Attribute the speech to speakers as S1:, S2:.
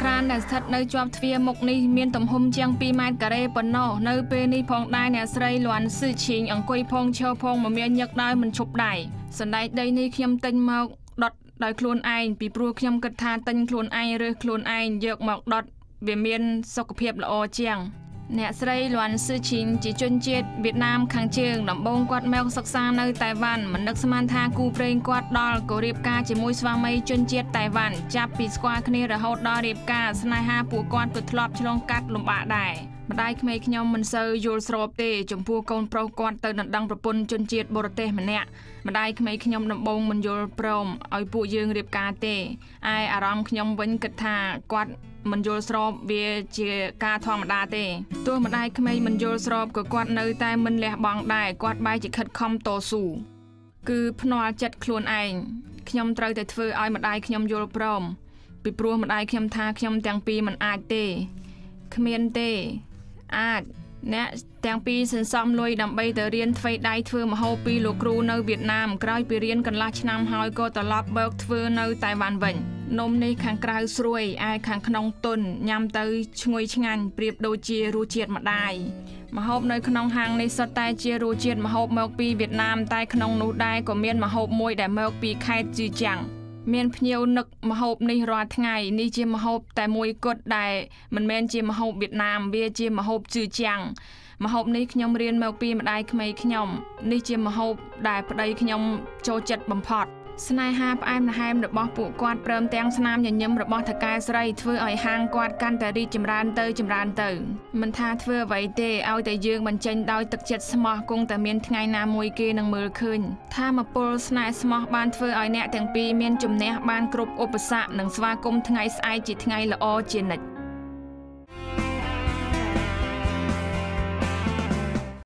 S1: ក្រានដែលស្ថិតនៅជាប់ទ្វារមុខនេះមានទំហំជាង2ម៉ែត្រការ៉េប៉ុណ្ណោះនៅពេលនេះផងដែរអ្នកស្រីលួនស៊ឺឈីងអង្គុយផងឈរផងមមាញឹកដោយមិនឈប់ដៃសណ្ដែកដីនេះខ្ញុំទិញមកដុតដោយខ្លួនឯងពីព្រោះខ្ញុំគិតថាទិញខ្លួនឯងរើសខ្លួនឯងយកមកដុតវាមានសុខភាពល្អជាង អ្នកស្រីលួនស៊ឺឈីងជាជនជាតិវៀតណាមខាងជើងដំបូងគាត់មកសិក្សានៅតៃវ៉ាន់មិននឹកស្មានថាគូព្រេងគាត់ដល់ក៏រៀបការជាមួយស្វាមីជនជាតិតៃវ៉ាន់ចាប់ពីស្គាល់គ្នារហូតដល់រៀបការស្នេហាពួកគាត់ក៏ធ្លាប់ឆ្លងកាត់លំបាកដែរម្ដាយក្មេងខ្ញុំមិនសូវយល់ស្របទេចំពោះកូនប្រុសគាត់ទៅដណ្ដឹងប្រពន្ធជនជាតិបរទេសម្នាក់ម្ដាយក្មេងខ្ញុំដំបងមិនយល់ព្រមឲ្យពួកយើងរៀបការទេឯអារម្មណ៍ខ្ញុំវិញគិតថាគាត់ មិនយល់ស្របវាជាការធម្មតាទេទោះម្ដាយក្មេងមិនយល់ស្របក៏គាត់នៅតែមិនលះបង់ដែរគាត់បែរជាខិតខំតស៊ូគឺភ្នាល់ចិត្តខ្លួនឯងខ្ញុំត្រូវតែធ្វើឲ្យម្ដាយខ្ញុំយល់ព្រមពីព្រោះម្ដាយខ្ញុំថាខ្ញុំទាំងពីរមិនអាចទេគ្មានទេអាច អ្នកទាំងពីរសន្សំលុយដើម្បីទៅរៀនធ្វើដៃធ្វើម្ហូបពីលោកគ្រូនៅវៀតណាមក្រោយពីរៀនកន្លះឆ្នាំហើយក៏ត្រឡប់មកធ្វើនៅតៃវ៉ាន់វិញនំនេះខាងក្រៅស្រួយឯខាងក្នុងទន់ញ៉ាំទៅឈ្ងុយឆ្ងាញ់ប្រៀបដូចជារសជាតិម្ដាយម្ហូបនៅក្នុងហាងនេះសុទ្ធតែជារសជាតិម្ហូបមកពីវៀតណាមតែក្នុងនោះដែរក៏មានម្ហូបមួយដែលមកពីខេត្តជីចាំង មានភ្ញៀវនឹកម្ហូបនេះរាល់ថ្ងៃនេះជាម្ហូបតែមួយគត់ដែលមិនមែនជាម្ហូបវៀតណាមវាជាម្ហូបជឿចាំងម្ហូបនេះខ្ញុំរៀនមកពីម្ដាយក្មេងខ្ញុំ នេះជាម្ហូបដែលប្តីខ្ញុំចូលចិត្តបំផុត ស្នេហាផ្អែមល្ហែមរបស់ពួកគាត់ព្រមទាំងស្នាមញញឹមរបស់ថកែស្រីធ្វើឲ្យហាងគាត់កាន់តែរីកចម្រើនទៅចម្រើនទៅមិនថាធ្វើអ្វីទេឲ្យតែយើងបញ្ចេញដោយទឹកចិត្តស្មោះគង់តែមានថ្ងៃណាមួយគេនឹងមើលឃើញថាមពលស្នេហ៍ស្មោះបានធ្វើឲ្យអ្នកទាំងពីរមានជំនះបានគ្រប់ឧបសគ្គនិងស្វាគមន៍ថ្ងៃស្អែកជាថ្ងៃល្អជានិច្ច